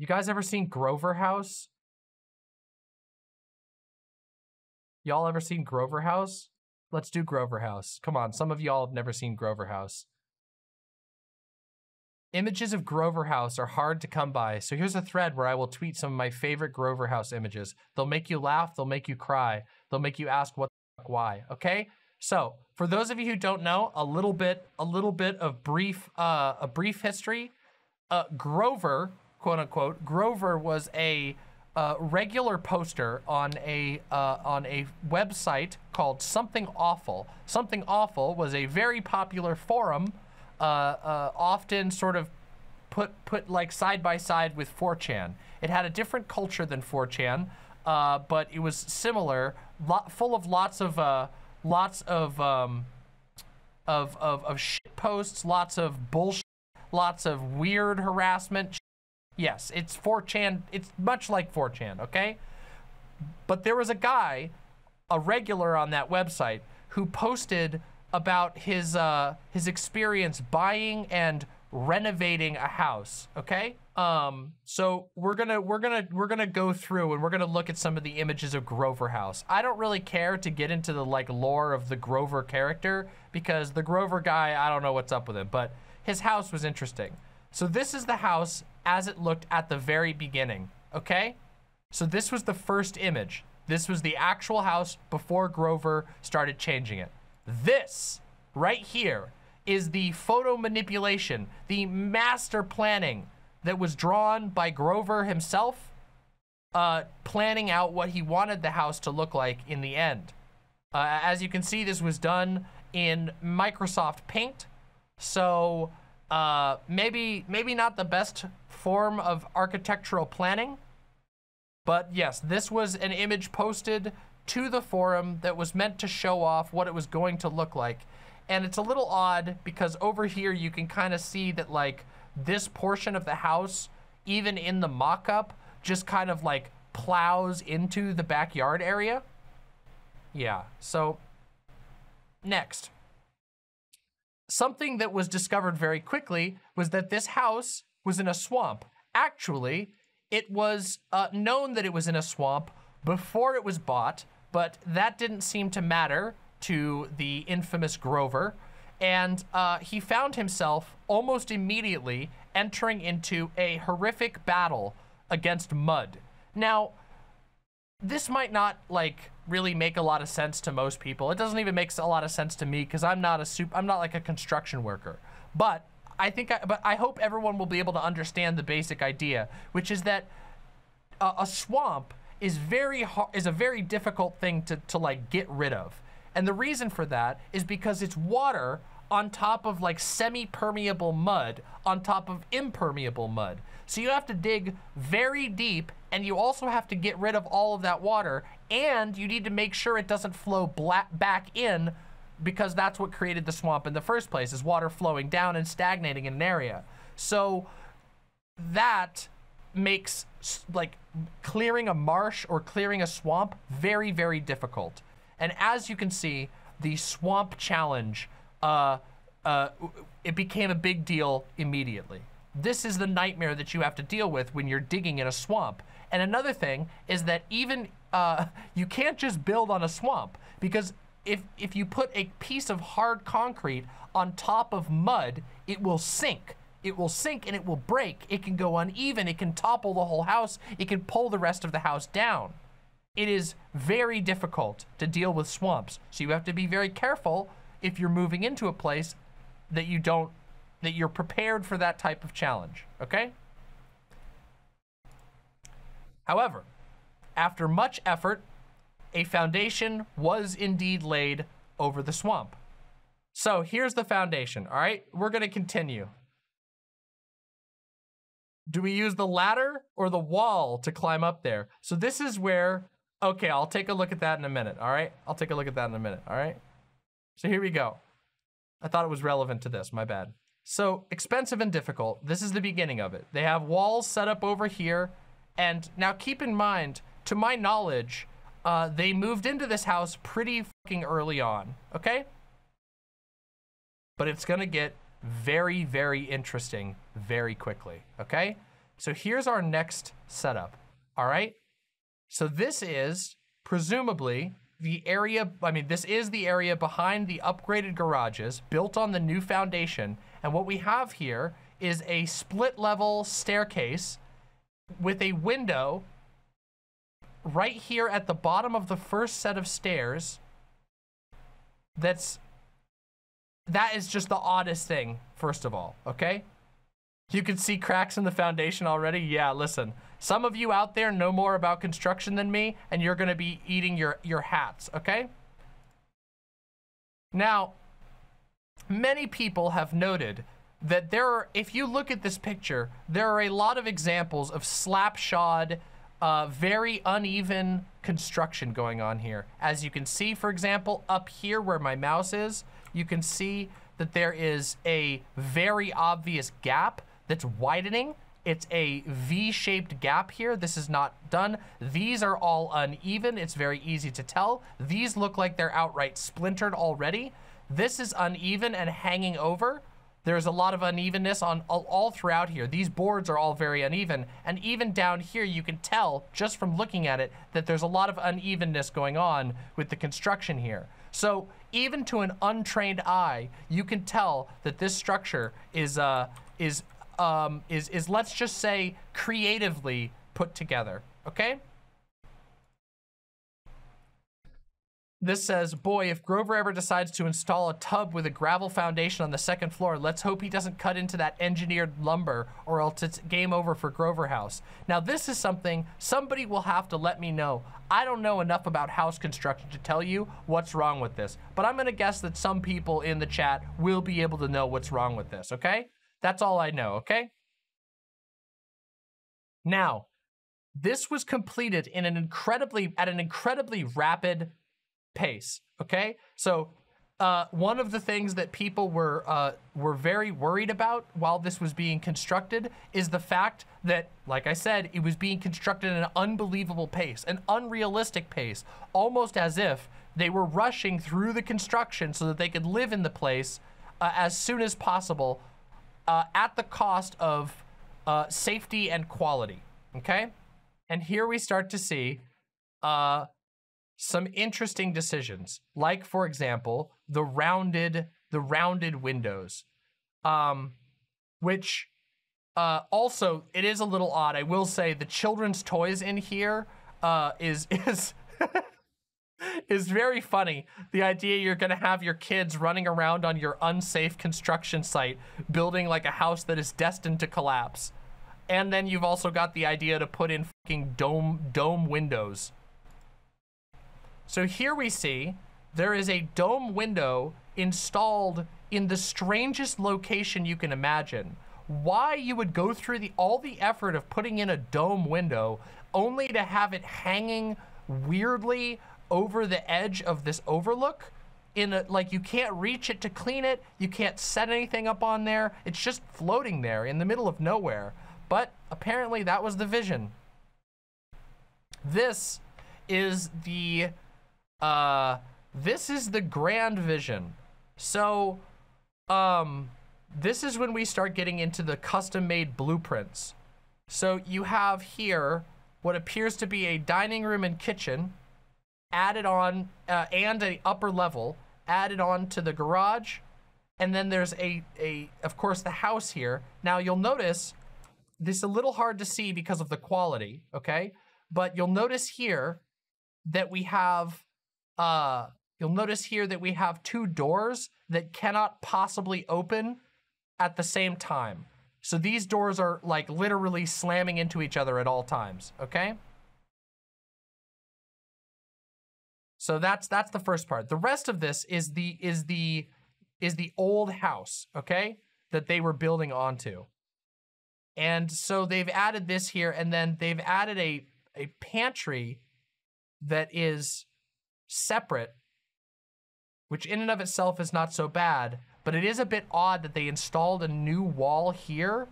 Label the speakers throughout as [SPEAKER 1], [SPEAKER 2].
[SPEAKER 1] You guys ever seen Groverhaus? Y'all ever seen Groverhaus? Let's do Groverhaus. Come on, some of y'all have never seen Groverhaus. Images of Groverhaus are hard to come by, so here's a thread where I will tweet some of my favorite Groverhaus images. They'll make you laugh, they'll make you cry, they'll make you ask what the fuck why, okay? So, for those of you who don't know, a little bit a little bit of brief uh a brief history. Uh Grover, quote unquote, Grover was a uh, regular poster on a uh, on a website called Something Awful. Something Awful was a very popular forum, uh, uh, often sort of put put like side by side with 4chan. It had a different culture than 4chan, uh, but it was similar, lot, full of lots of uh, lots of um, of of of shit posts, lots of bullshit, lots of weird harassment. Yes, it's 4chan. It's much like 4chan, okay? But there was a guy, a regular on that website, who posted about his uh, his experience buying and renovating a house. Okay. Um. So we're gonna we're gonna we're gonna go through and we're gonna look at some of the images of Grover House. I don't really care to get into the like lore of the Grover character because the Grover guy I don't know what's up with him, but his house was interesting. So this is the house as it looked at the very beginning. Okay. So this was the first image. This was the actual house before Grover started changing it. This right here is the photo manipulation, the master planning that was drawn by Grover himself, uh, planning out what he wanted the house to look like in the end. Uh, as you can see, this was done in Microsoft Paint. So uh, maybe maybe not the best form of architectural planning, but yes, this was an image posted to the forum that was meant to show off what it was going to look like. And it's a little odd because over here you can kind of see that like this portion of the house, even in the mock-up, just kind of like plows into the backyard area. Yeah, so next. Something that was discovered very quickly was that this house was in a swamp. Actually, it was uh, known that it was in a swamp before it was bought, but that didn't seem to matter to the infamous Grover. And uh, he found himself almost immediately entering into a horrific battle against mud. Now, this might not like really make a lot of sense to most people. It doesn't even make a lot of sense to me because I'm not a soup. I'm not like a construction worker. But I think, I, but I hope everyone will be able to understand the basic idea, which is that a, a swamp is very hard, is a very difficult thing to, to like get rid of. And the reason for that is because it's water on top of like semi-permeable mud on top of impermeable mud. So you have to dig very deep and you also have to get rid of all of that water and you need to make sure it doesn't flow back in because that's what created the swamp in the first place is water flowing down and stagnating in an area. So that makes like clearing a marsh or clearing a swamp very, very difficult. And as you can see, the swamp challenge, uh, uh, it became a big deal immediately. This is the nightmare that you have to deal with when you're digging in a swamp. And another thing is that even uh, you can't just build on a swamp because if if you put a piece of hard concrete on top of mud, it will sink. It will sink and it will break. It can go uneven. It can topple the whole house. It can pull the rest of the house down. It is very difficult to deal with swamps. So you have to be very careful if you're moving into a place that you don't, that you're prepared for that type of challenge, okay? However, after much effort, a foundation was indeed laid over the swamp. So here's the foundation, all right? We're gonna continue. Do we use the ladder or the wall to climb up there? So this is where, okay, I'll take a look at that in a minute, all right? I'll take a look at that in a minute, all right? So here we go. I thought it was relevant to this, my bad. So expensive and difficult, this is the beginning of it. They have walls set up over here. And now keep in mind, to my knowledge, uh, they moved into this house pretty fucking early on, okay? But it's gonna get very, very interesting very quickly, okay? So here's our next setup. All right. So this is presumably the area, I mean, this is the area behind the upgraded garages built on the new foundation. And what we have here is a split level staircase with a window right here at the bottom of the first set of stairs that's that is just the oddest thing first of all okay? You can see cracks in the foundation already? Yeah listen some of you out there know more about construction than me and you're going to be eating your your hats okay? Now many people have noted that there are if you look at this picture there are a lot of examples of slapshod uh, very uneven construction going on here. As you can see, for example, up here where my mouse is, you can see that there is a very obvious gap that's widening. It's a V-shaped gap here. This is not done. These are all uneven. It's very easy to tell. These look like they're outright splintered already. This is uneven and hanging over. There's a lot of unevenness on all, all, throughout here. These boards are all very uneven. And even down here, you can tell just from looking at it that there's a lot of unevenness going on with the construction here. So even to an untrained eye, you can tell that this structure is, uh, is, um, is, is let's just say creatively put together, okay? This says, boy, if Grover ever decides to install a tub with a gravel foundation on the second floor, let's hope he doesn't cut into that engineered lumber or else it's game over for Groverhaus. Now, this is something somebody will have to let me know. I don't know enough about house construction to tell you what's wrong with this, but I'm gonna guess that some people in the chat will be able to know what's wrong with this, okay? That's all I know, okay? Now, this was completed in an incredibly, at an incredibly rapid pace. Okay, so uh, one of the things that people were uh, were very worried about while this was being constructed is the fact that, like I said, it was being constructed at an unbelievable pace, an unrealistic pace, almost as if they were rushing through the construction so that they could live in the place uh, as soon as possible, uh, at the cost of uh, safety and quality. Okay, and here we start to see uh, some interesting decisions, like for example, the rounded the rounded windows, um, which uh, also it is a little odd. I will say the children's toys in here uh, is is. is very funny. The idea you're gonna have your kids running around on your unsafe construction site, building like a house that is destined to collapse. And then you've also got the idea to put in fucking dome dome windows so here we see there is a dome window installed in the strangest location you can imagine. Why you would go through the all the effort of putting in a dome window only to have it hanging weirdly over the edge of this overlook in a, like you can't reach it to clean it, you can't set anything up on there. It's just floating there in the middle of nowhere. But apparently that was the vision. This is the uh, this is the grand vision. So, um, this is when we start getting into the custom-made blueprints. So you have here what appears to be a dining room and kitchen added on, uh, and a upper level added on to the garage. And then there's a, a, of course, the house here. Now you'll notice this is a little hard to see because of the quality, okay? But you'll notice here that we have uh, you'll notice here that we have two doors that cannot possibly open at the same time. So these doors are like literally slamming into each other at all times, okay? So that's that's the first part. The rest of this is the is the is the old house, okay? That they were building onto. And so they've added this here and then they've added a a pantry that is separate, which in and of itself is not so bad, but it is a bit odd that they installed a new wall here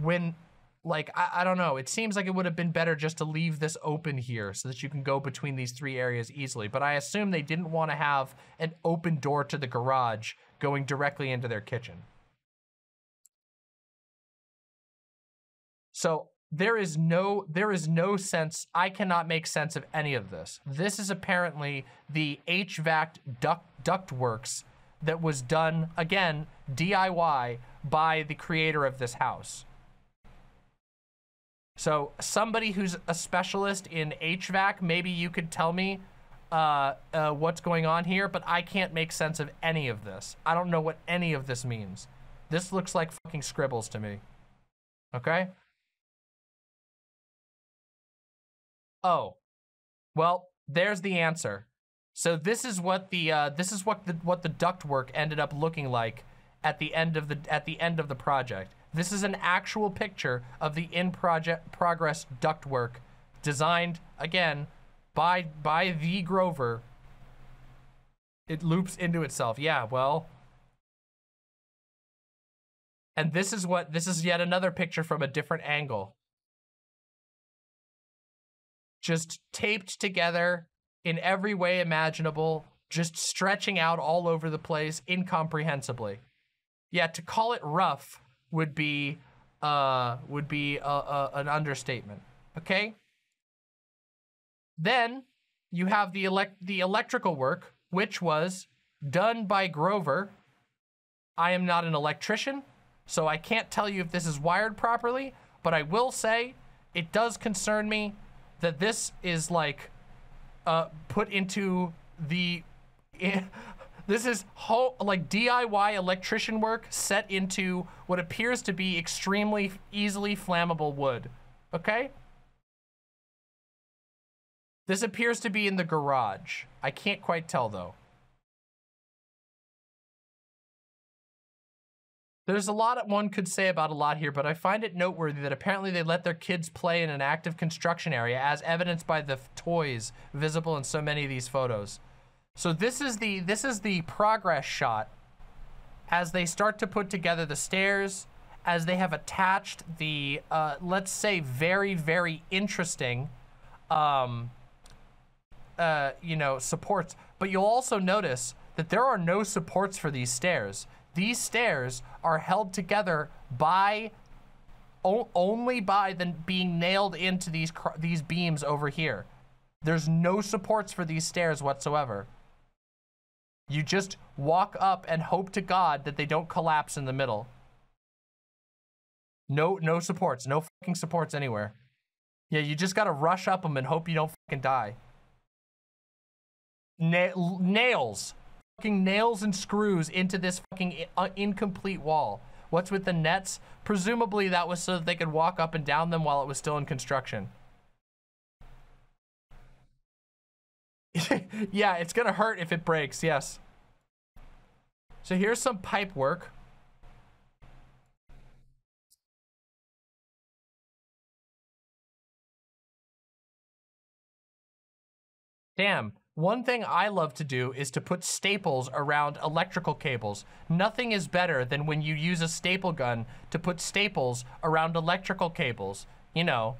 [SPEAKER 1] when like I, I, don't know. It seems like it would have been better just to leave this open here so that you can go between these three areas easily but i assume they didn't want to have an open door to the garage going directly into their kitchen. So there is no there is no sense I cannot make sense of any of this. This is apparently the HVAC duct ductworks that was done again DIY by the creator of this house. So somebody who's a specialist in HVAC, maybe you could tell me uh, uh, what's going on here, but I can't make sense of any of this. I don't know what any of this means. This looks like fucking scribbles to me. Okay? Oh, well, there's the answer. So this is what the uh, this is what the what the ductwork ended up looking like at the end of the at the end of the project. This is an actual picture of the in project progress ductwork designed again by by the Grover. It loops into itself. Yeah, well. And this is what this is yet another picture from a different angle just taped together in every way imaginable, just stretching out all over the place incomprehensibly. Yeah, to call it rough would be uh would be a, a, an understatement. Okay? Then you have the elect the electrical work, which was done by Grover. I am not an electrician, so I can't tell you if this is wired properly, but I will say it does concern me that this is like uh, put into the. this is like DIY electrician work set into what appears to be extremely easily flammable wood. Okay? This appears to be in the garage. I can't quite tell though. There's a lot one could say about a lot here, but I find it noteworthy that apparently they let their kids play in an active construction area as evidenced by the toys visible in so many of these photos. So this is the this is the progress shot as they start to put together the stairs, as they have attached the, uh, let's say, very, very interesting, um, uh, you know, supports. But you'll also notice that there are no supports for these stairs. These stairs are held together by only by the being nailed into these these beams over here. There's no supports for these stairs whatsoever. You just walk up and hope to God that they don't collapse in the middle. No, no supports. No fucking supports anywhere. Yeah, you just gotta rush up them and hope you don't fucking die. Na nails fucking nails and screws into this fucking uh, incomplete wall. What's with the nets? Presumably that was so that they could walk up and down them while it was still in construction. yeah, it's gonna hurt if it breaks, yes. So here's some pipe work. Damn, one thing I love to do is to put staples around electrical cables. Nothing is better than when you use a staple gun to put staples around electrical cables. You know,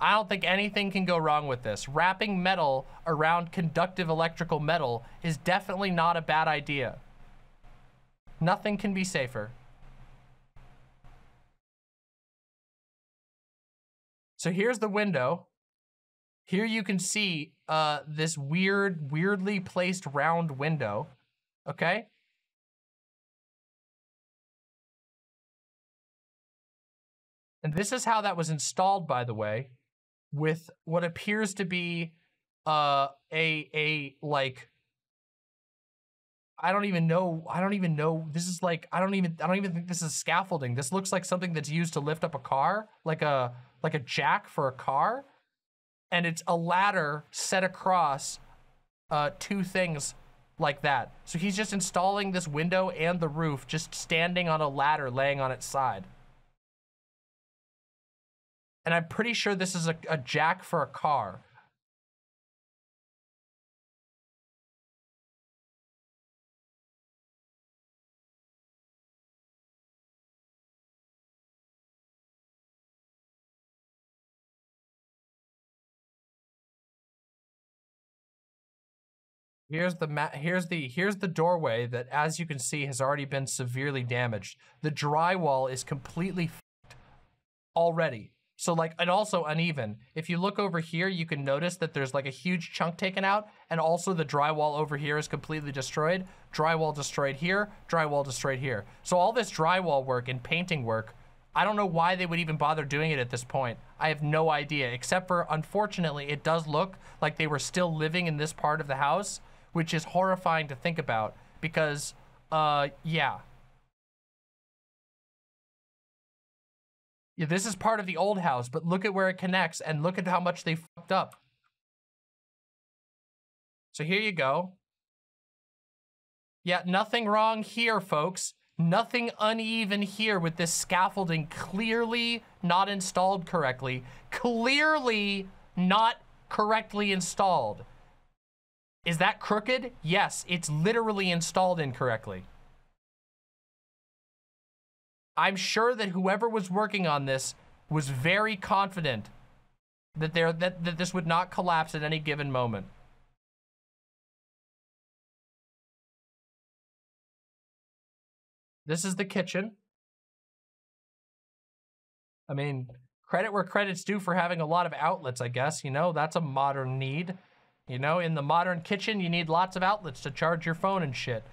[SPEAKER 1] I don't think anything can go wrong with this. Wrapping metal around conductive electrical metal is definitely not a bad idea. Nothing can be safer. So here's the window. Here you can see uh, this weird, weirdly placed round window. Okay? And this is how that was installed, by the way, with what appears to be uh, a a like I don't even know. I don't even know. This is like I don't even I don't even think this is scaffolding. This looks like something that's used to lift up a car, like a like a jack for a car and it's a ladder set across uh, two things like that. So he's just installing this window and the roof just standing on a ladder laying on its side. And I'm pretty sure this is a, a jack for a car. Here's the. Here's the here's the doorway that, as you can see, has already been severely damaged. The drywall is completely already. So like, and also uneven. If you look over here, you can notice that there's like a huge chunk taken out and also the drywall over here is completely destroyed. Drywall destroyed here, drywall destroyed here. So all this drywall work and painting work, I don't know why they would even bother doing it at this point. I have no idea, except for unfortunately, it does look like they were still living in this part of the house, which is horrifying to think about because, uh, yeah, Yeah, this is part of the old house, but look at where it connects and look at how much they fucked up. So here you go. Yeah, nothing wrong here, folks. Nothing uneven here with this scaffolding clearly not installed correctly. Clearly not correctly installed. Is that crooked? Yes, it's literally installed incorrectly. I'm sure that whoever was working on this was very confident that there that, that this would not collapse at any given moment. This is the kitchen. I mean, credit where credit's due for having a lot of outlets, I guess. You know, that's a modern need. You know, in the modern kitchen, you need lots of outlets to charge your phone and shit.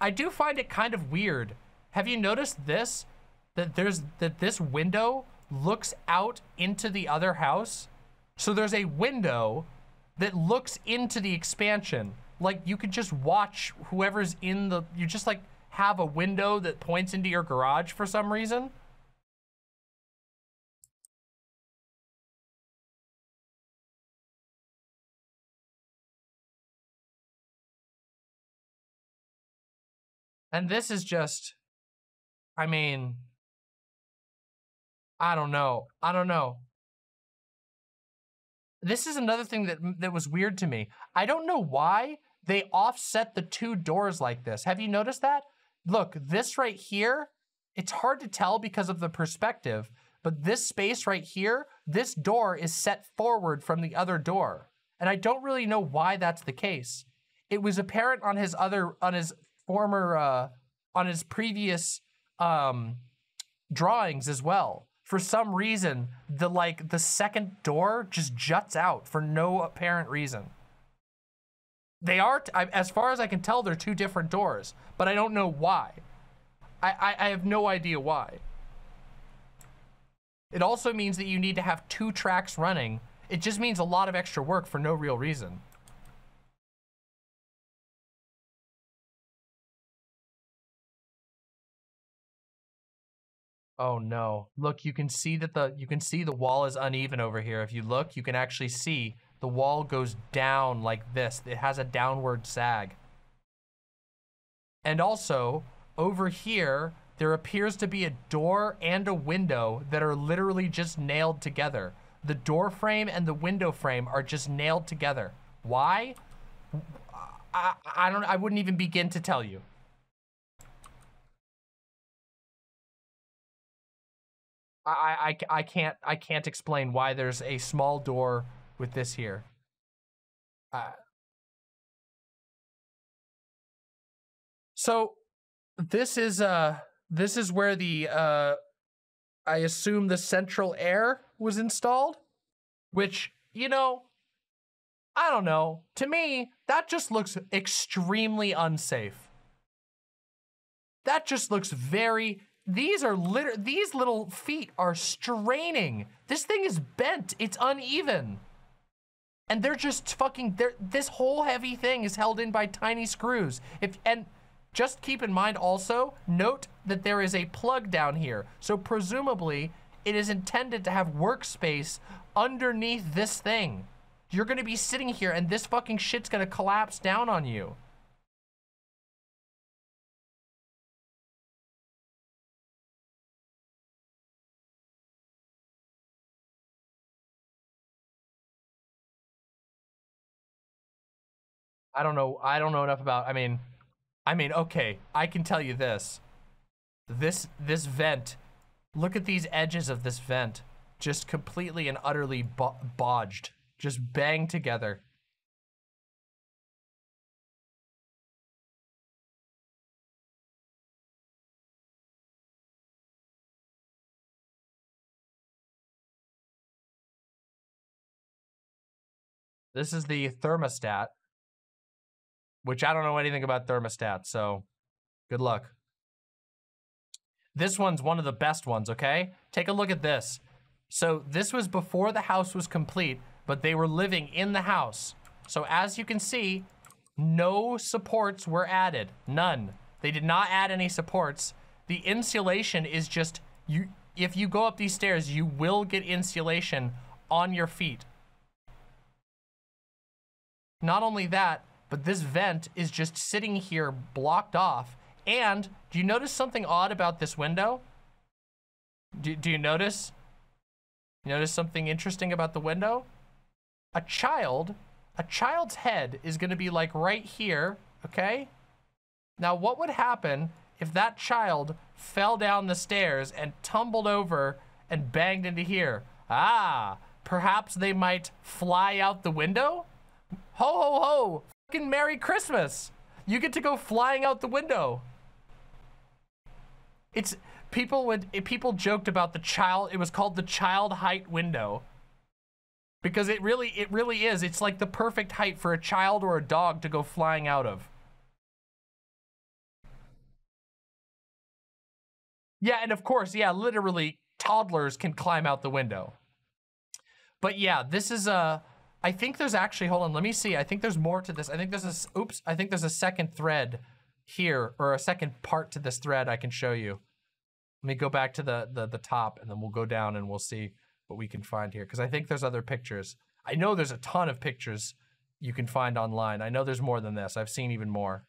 [SPEAKER 1] I do find it kind of weird. Have you noticed this? that there's that this window looks out into the other house. So there's a window that looks into the expansion. Like you could just watch whoever's in the you just like have a window that points into your garage for some reason. And this is just I mean, I don't know. I don't know. This is another thing that that was weird to me. I don't know why they offset the two doors like this. Have you noticed that? Look, this right here, it's hard to tell because of the perspective, but this space right here, this door is set forward from the other door. And I don't really know why that's the case. It was apparent on his other, on his former, uh, on his previous um, drawings as well for some reason, the like the second door just juts out for no apparent reason. They are, as far as I can tell, they're two different doors, but I don't know why. I, I, I have no idea why. It also means that you need to have two tracks running. It just means a lot of extra work for no real reason. Oh no. Look, you can see that the you can see the wall is uneven over here. If you look, you can actually see the wall goes down like this. It has a downward sag. And also, over here, there appears to be a door and a window that are literally just nailed together. The door frame and the window frame are just nailed together. Why? I, I don't I wouldn't even begin to tell you. I, I, I can't I can't explain why there's a small door with this here. Uh, so this is uh this is where the uh I assume the central air was installed, which you know I don't know. To me, that just looks extremely unsafe. That just looks very these are lit these little feet are straining. This thing is bent. It's uneven. And they're just fucking they're this whole heavy thing is held in by tiny screws. If and just keep in mind also, note that there is a plug down here. So presumably it is intended to have workspace underneath this thing. You're gonna be sitting here and this fucking shit's gonna collapse down on you. I don't know. I don't know enough about. I mean, I mean, okay, I can tell you this. This this vent. Look at these edges of this vent, just completely and utterly bo bodged, just banged together. This is the thermostat which I don't know anything about thermostats, so good luck. This one's one of the best ones, okay? Take a look at this. So this was before the house was complete, but they were living in the house. So as you can see, no supports were added, none. They did not add any supports. The insulation is just, you. if you go up these stairs, you will get insulation on your feet. Not only that, but this vent is just sitting here blocked off. And do you notice something odd about this window? Do, do you notice? You notice something interesting about the window? A child, a child's head is gonna be like right here, okay? Now what would happen if that child fell down the stairs and tumbled over and banged into here? Ah, perhaps they might fly out the window? Ho, ho, ho, fucking Merry Christmas. You get to go flying out the window. It's, people would, people joked about the child, it was called the child height window. Because it really, it really is. It's like the perfect height for a child or a dog to go flying out of. Yeah, and of course, yeah, literally toddlers can climb out the window. But yeah, this is a, I think there's actually, hold on, let me see. I think there's more to this. I think there's a, oops, I think there's a second thread here or a second part to this thread I can show you. Let me go back to the, the, the top and then we'll go down and we'll see what we can find here. Cause I think there's other pictures. I know there's a ton of pictures you can find online. I know there's more than this. I've seen even more.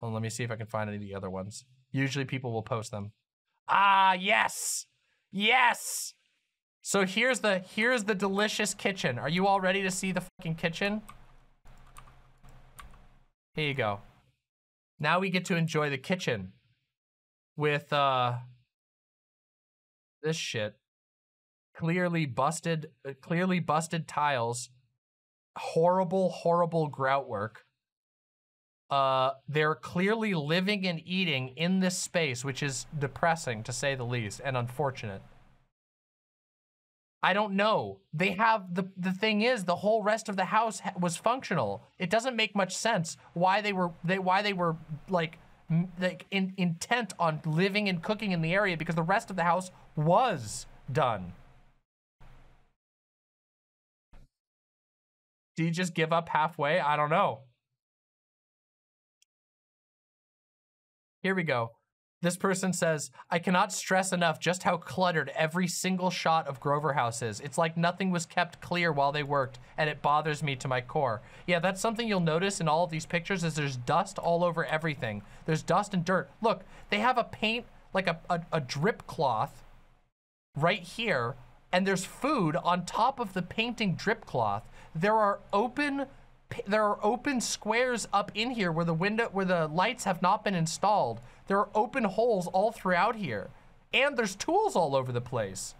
[SPEAKER 1] Well, let me see if I can find any of the other ones. Usually people will post them. Ah, yes. Yes. So here's the here's the delicious kitchen. Are you all ready to see the fucking kitchen? Here you go. Now we get to enjoy the kitchen with uh this shit. Clearly busted uh, clearly busted tiles. Horrible horrible grout work. Uh they're clearly living and eating in this space, which is depressing to say the least and unfortunate. I don't know. They have the the thing is the whole rest of the house was functional. It doesn't make much sense why they were they why they were like like in, intent on living and cooking in the area because the rest of the house was done. Do you just give up halfway? I don't know. Here we go. This person says, I cannot stress enough just how cluttered every single shot of Groverhaus is. It's like nothing was kept clear while they worked, and it bothers me to my core. Yeah, that's something you'll notice in all of these pictures is there's dust all over everything. There's dust and dirt. Look, they have a paint, like a, a, a drip cloth right here, and there's food on top of the painting drip cloth. There are open there are open squares up in here where the window where the lights have not been installed. There are open holes all throughout here. And there's tools all over the place.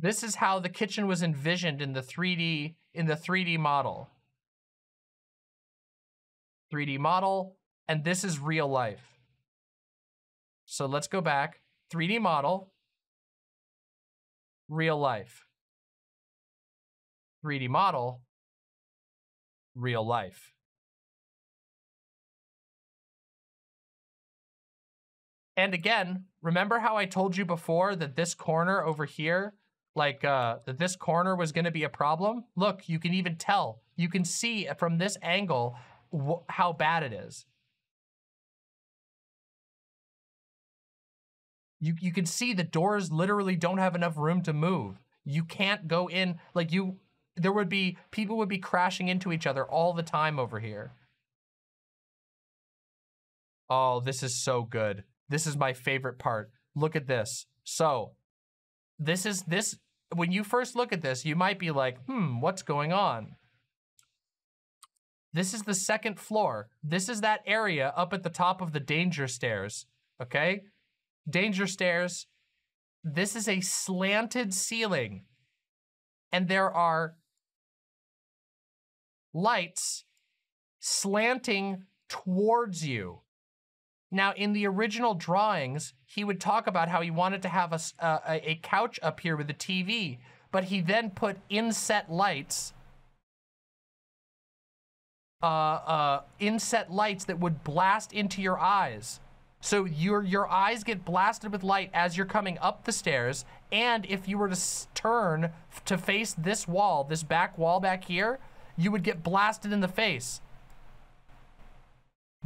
[SPEAKER 1] This is how the kitchen was envisioned in the 3D in the 3D model. 3D model, and this is real life. So let's go back. 3D model, real life. 3D model, real life. And again, remember how I told you before that this corner over here, like uh, that this corner was going to be a problem? Look, you can even tell. You can see from this angle how bad it is. You, you can see the doors literally don't have enough room to move. You can't go in, like you, there would be, people would be crashing into each other all the time over here. Oh, this is so good. This is my favorite part. Look at this. So, this is, this, when you first look at this, you might be like, hmm, what's going on? This is the second floor. This is that area up at the top of the danger stairs, okay? Danger stairs. This is a slanted ceiling. And there are lights slanting towards you. Now, in the original drawings, he would talk about how he wanted to have a, a, a couch up here with a TV, but he then put inset lights, uh, uh, inset lights that would blast into your eyes. So your your eyes get blasted with light as you're coming up the stairs, and if you were to turn to face this wall, this back wall back here, you would get blasted in the face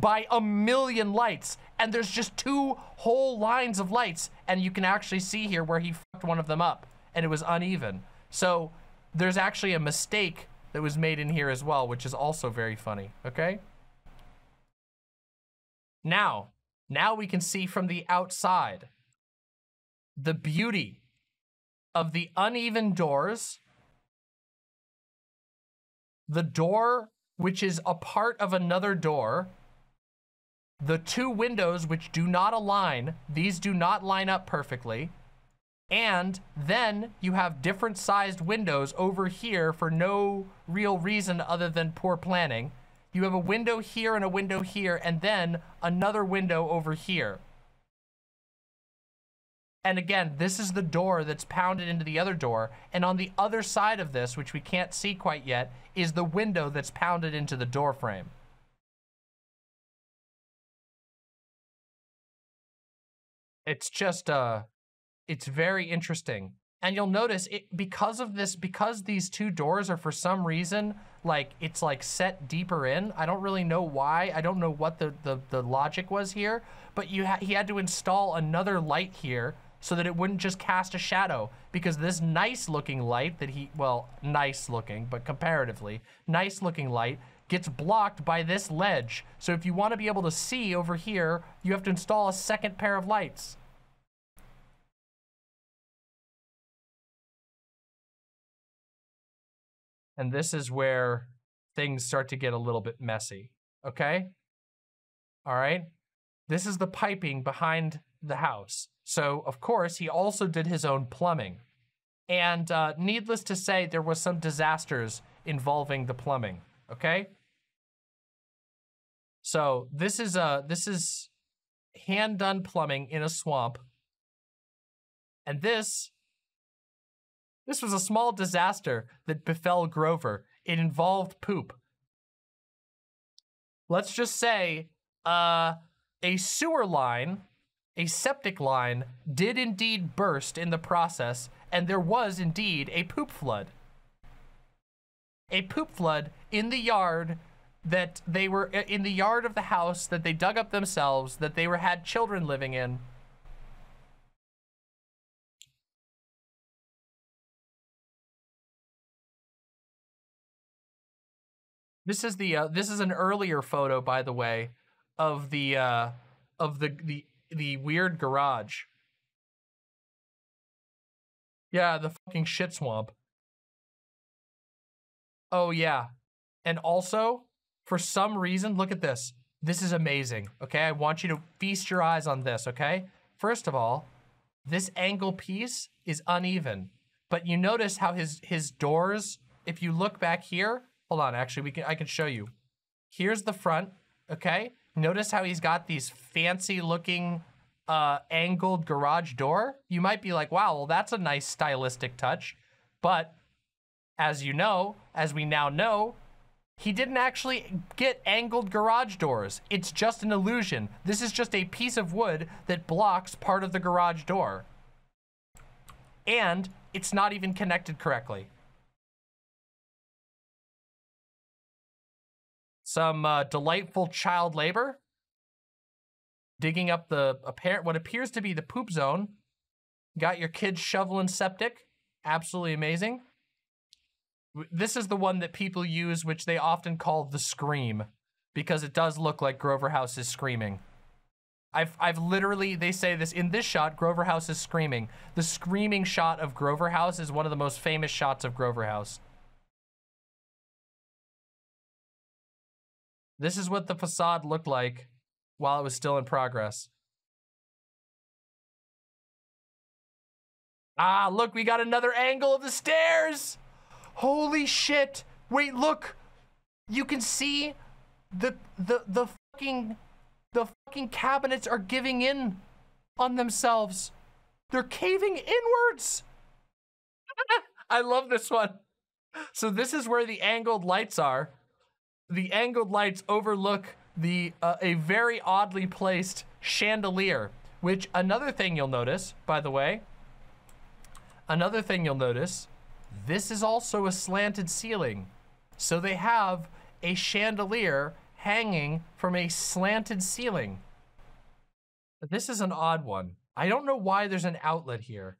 [SPEAKER 1] by a million lights. And there's just two whole lines of lights, and you can actually see here where he fucked one of them up, and it was uneven. So there's actually a mistake that was made in here as well, which is also very funny, okay? Now, now we can see from the outside the beauty of the uneven doors, the door which is a part of another door, the two windows which do not align, these do not line up perfectly, and then you have different sized windows over here for no real reason other than poor planning. You have a window here and a window here, and then another window over here. And again, this is the door that's pounded into the other door. And on the other side of this, which we can't see quite yet, is the window that's pounded into the door frame. It's just, uh, it's very interesting. And you'll notice it because of this, because these two doors are for some reason, like it's like set deeper in. I don't really know why. I don't know what the, the, the logic was here, but you ha he had to install another light here so that it wouldn't just cast a shadow because this nice looking light that he, well, nice looking, but comparatively nice looking light gets blocked by this ledge. So if you want to be able to see over here, you have to install a second pair of lights. And this is where things start to get a little bit messy, okay? All right? This is the piping behind the house. So, of course, he also did his own plumbing. And uh, needless to say, there was some disasters involving the plumbing, okay? So, this is a this is hand done plumbing in a swamp. And this this was a small disaster that befell Grover. It involved poop. Let's just say uh, a sewer line, a septic line, did indeed burst in the process, and there was indeed a poop flood. A poop flood in the yard that they were in the yard of the house that they dug up themselves that they were had children living in This is the uh, this is an earlier photo, by the way, of the uh, of the the the weird garage. Yeah, the fucking shit swamp. Oh yeah, and also for some reason, look at this. This is amazing. Okay, I want you to feast your eyes on this. Okay, first of all, this angle piece is uneven, but you notice how his his doors. If you look back here, Hold on, actually, we can I can show you. Here's the front, okay? Notice how he's got these fancy looking uh, angled garage door. You might be like, wow, well, that's a nice stylistic touch. But as you know, as we now know, he didn't actually get angled garage doors. It's just an illusion. This is just a piece of wood that blocks part of the garage door. And it's not even connected correctly. Some uh, delightful child labor. Digging up the apparent what appears to be the poop zone. Got your kids shoveling septic. Absolutely amazing. This is the one that people use, which they often call the scream, because it does look like Groverhaus is screaming. I've I've literally they say this in this shot Groverhaus is screaming. The screaming shot of Groverhaus is one of the most famous shots of Groverhaus. This is what the facade looked like while it was still in progress. Ah, look, we got another angle of the stairs. Holy shit. Wait, look. You can see the the the fucking The fucking cabinets are giving in on themselves. They're caving inwards. I love this one. So this is where the angled lights are. The angled lights overlook the uh, a very oddly placed chandelier, which another thing you'll notice, by the way, another thing you'll notice, this is also a slanted ceiling. So they have a chandelier hanging from a slanted ceiling. This is an odd one. I don't know why there's an outlet here.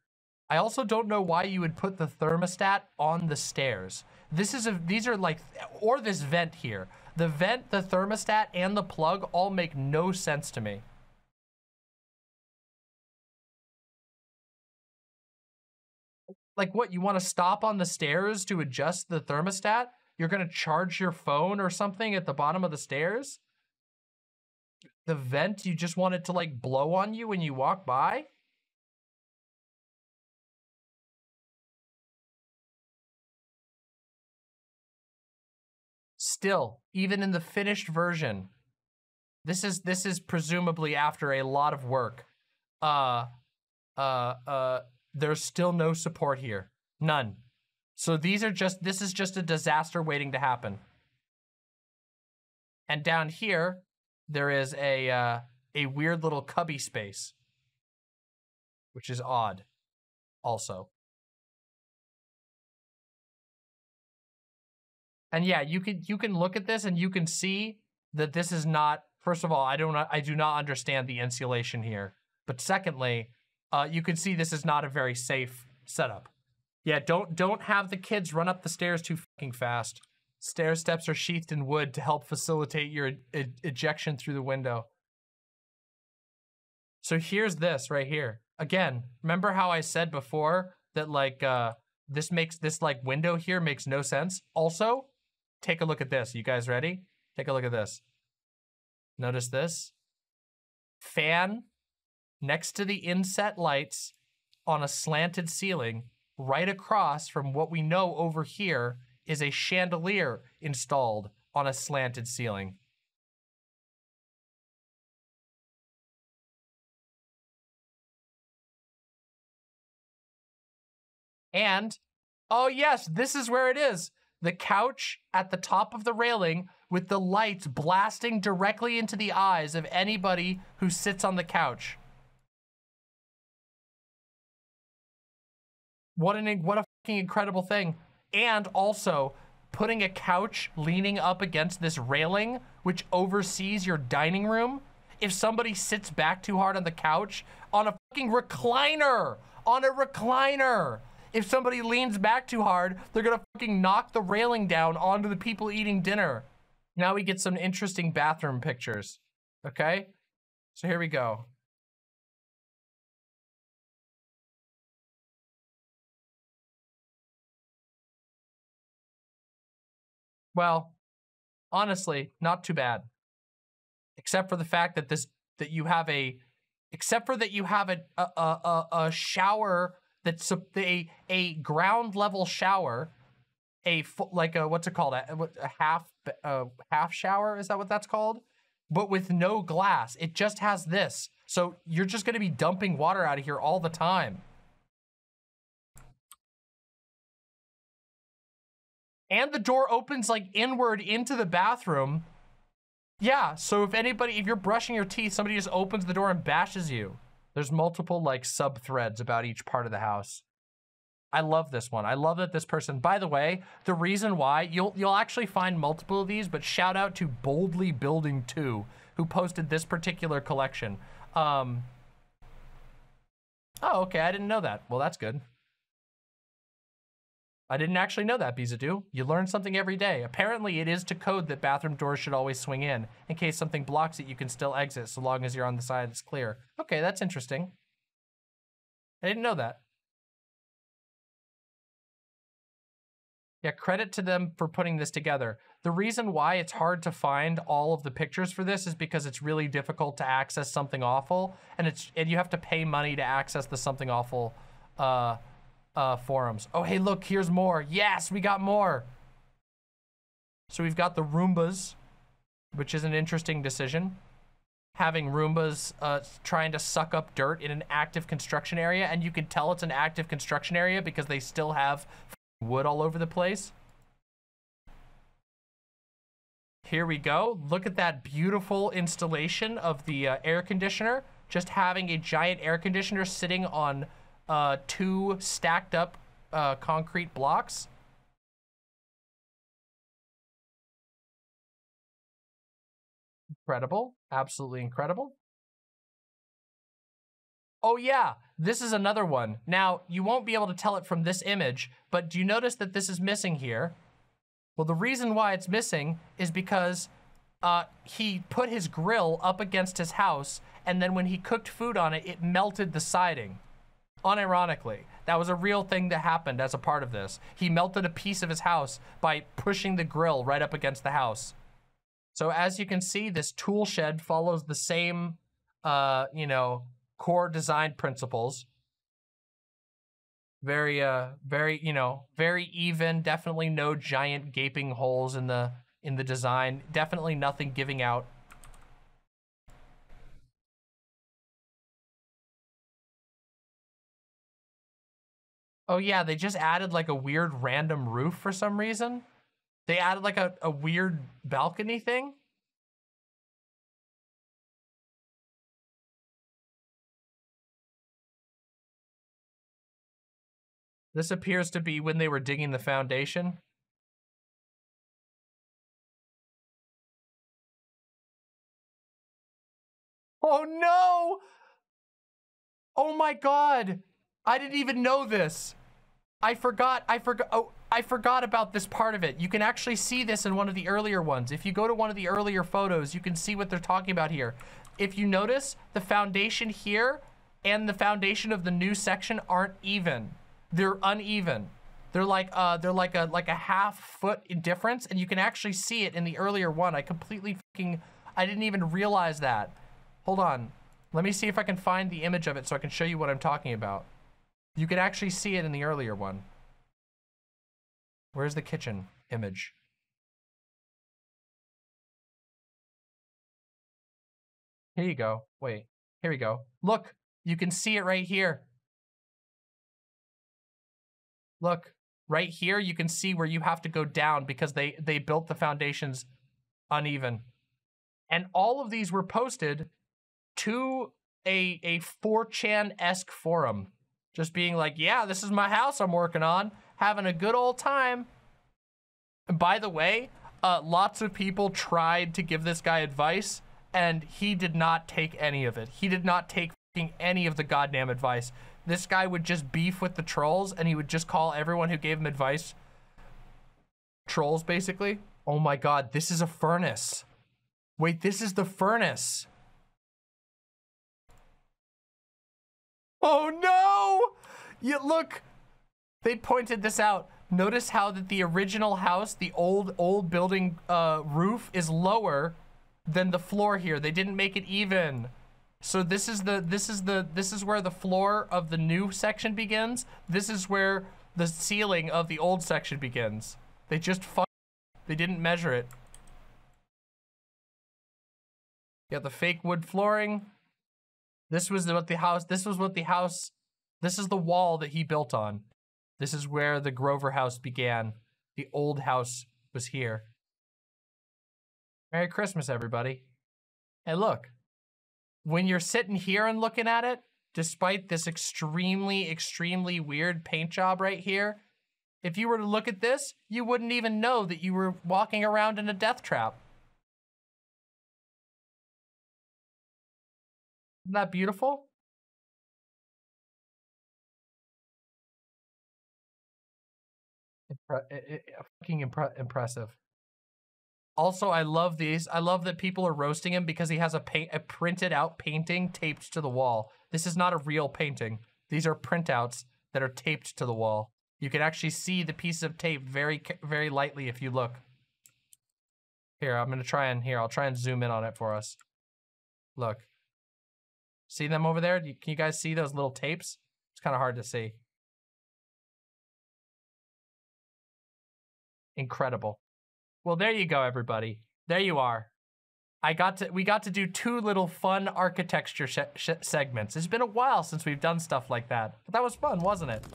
[SPEAKER 1] I also don't know why you would put the thermostat on the stairs. This is a, these are like, or this vent here. The vent, the thermostat, and the plug all make no sense to me. Like what, you want to stop on the stairs to adjust the thermostat? You're going to charge your phone or something at the bottom of the stairs? The vent, you just want it to like blow on you when you walk by? Still, even in the finished version, this is this is presumably after a lot of work. Uh uh uh there's still no support here. None. So these are just, this is just a disaster waiting to happen. And down here, there is a, uh, a weird little cubby space, which is odd also. And yeah, you can you can look at this and you can see that this is not first of all, I don't I do not understand the insulation here. But secondly, uh, you can see this is not a very safe setup. Yeah, don't don't have the kids run up the stairs too fucking fast. Stair steps are sheathed in wood to help facilitate your e ejection through the window. So here's this right here. Again, remember how I said before that like uh this makes this like window here makes no sense? Also, take a look at this. You guys ready? Take a look at this. Notice this. Fan next to the inset lights on a slanted ceiling right across from what we know over here is a chandelier installed on a slanted ceiling. And, oh yes, this is where it is. The couch at the top of the railing with the lights blasting directly into the eyes of anybody who sits on the couch. What an what a fucking incredible thing. And also putting a couch leaning up against this railing which oversees your dining room. If somebody sits back too hard on the couch on a fucking recliner, on a recliner. If somebody leans back too hard, they're gonna fucking knock the railing down onto the people eating dinner. Now we get some interesting bathroom pictures. Okay? So here we go. Well, honestly, not too bad. Except for the fact that this that you have a except for that you have a a a, a shower that's a, a a ground level shower, a like a what's it called a, a half a half shower is that what that's called? But with no glass, it just has this. So you're just going to be dumping water out of here all the time. and the door opens like inward into the bathroom. Yeah, so if anybody, if you're brushing your teeth, somebody just opens the door and bashes you. There's multiple like sub threads about each part of the house. I love this one. I love that this person, by the way, the reason why you'll you'll actually find multiple of these, but shout out to Boldly Building 2 who posted this particular collection. Um, oh, okay, I didn't know that. Well, that's good. I didn't actually know that, Bizadu. You learn something every day. Apparently, it is to code that bathroom doors should always swing in. In case something blocks it, you can still exit so long as you're on the side that's clear. Okay, that's interesting. I didn't know that. Yeah, credit to them for putting this together. The reason why it's hard to find all of the pictures for this is because it's really difficult to access something awful, and it's and you have to pay money to access the something awful uh, uh, forums. Oh, hey, look, here's more. Yes, we got more. So we've got the Roombas, which is an interesting decision. having Roombas uh, trying to suck up dirt in an active construction area, and you can tell it's an active construction area because they still have wood all over the place. Here we go. Look at that beautiful installation of the uh, air conditioner. Just having a giant air conditioner sitting on uh, two stacked up uh, concrete blocks. Incredible. Absolutely incredible. Oh yeah, this is another one. Now, you won't be able to tell it from this image, but do you notice that this is missing here? Well, the reason why it's missing is because uh, he put his grill up against his house, and then when he cooked food on it, it melted the siding. Unironically, that was a real thing that happened as a part of this. He melted a piece of his house by pushing the grill right up against the house. So as you can see, this tool shed follows the same, uh, you know, core design principles. Very, uh, very, you know, very even. Definitely no giant gaping holes in the in the design. Definitely nothing giving out. Oh yeah, they just added like a weird random roof for some reason. They added like a, a weird balcony thing. This appears to be when they were digging the foundation. Oh no! Oh my god! I didn't even know this. I forgot, I forgot, oh, I forgot about this part of it. You can actually see this in one of the earlier ones. If you go to one of the earlier photos, you can see what they're talking about here. If you notice, the foundation here and the foundation of the new section aren't even. They're uneven. They're like uh they're like a like a half foot in difference and you can actually see it in the earlier one. I completely fucking I didn't even realize that. Hold on. Let me see if I can find the image of it so I can show you what I'm talking about. You could actually see it in the earlier one. Where's the kitchen image? Here you go. Wait, here we go. Look, you can see it right here. Look, right here, you can see where you have to go down because they, they built the foundations uneven. And all of these were posted to a, a 4chan-esque forum. Just being like, yeah, this is my house I'm working on, having a good old time. And by the way, uh, lots of people tried to give this guy advice, and he did not take any of it. He did not take any of the goddamn advice. This guy would just beef with the trolls, and he would just call everyone who gave him advice trolls, basically. Oh my god, this is a furnace. Wait, this is the furnace. Oh no! You look, they pointed this out. Notice how that the original house, the old, old building uh, roof is lower than the floor here. They didn't make it even. So this is the, this is the, this is where the floor of the new section begins. This is where the ceiling of the old section begins. They just fuck, they didn't measure it. Got the fake wood flooring. This was what the house, this was what the house, this is the wall that he built on. This is where the Groverhaus began. The old house was here. Merry Christmas, everybody. And look, when you're sitting here and looking at it, despite this extremely, extremely weird paint job right here, if you were to look at this, you wouldn't even know that you were walking around in a death trap. Isn't that beautiful? Impre it, it, fucking impre impressive. Also, I love these. I love that people are roasting him because he has a paint, a printed out painting taped to the wall. This is not a real painting. These are printouts that are taped to the wall. You can actually see the piece of tape very, very lightly if you look. Here, I'm gonna try and here. I'll try and zoom in on it for us. Look. See them over there? Can you guys see those little tapes? It's kind of hard to see. Incredible. Well, there you go, everybody. There you are. I got to we got to do two little fun architecture segments. It's been a while since we've done stuff like that, but that was fun, wasn't it?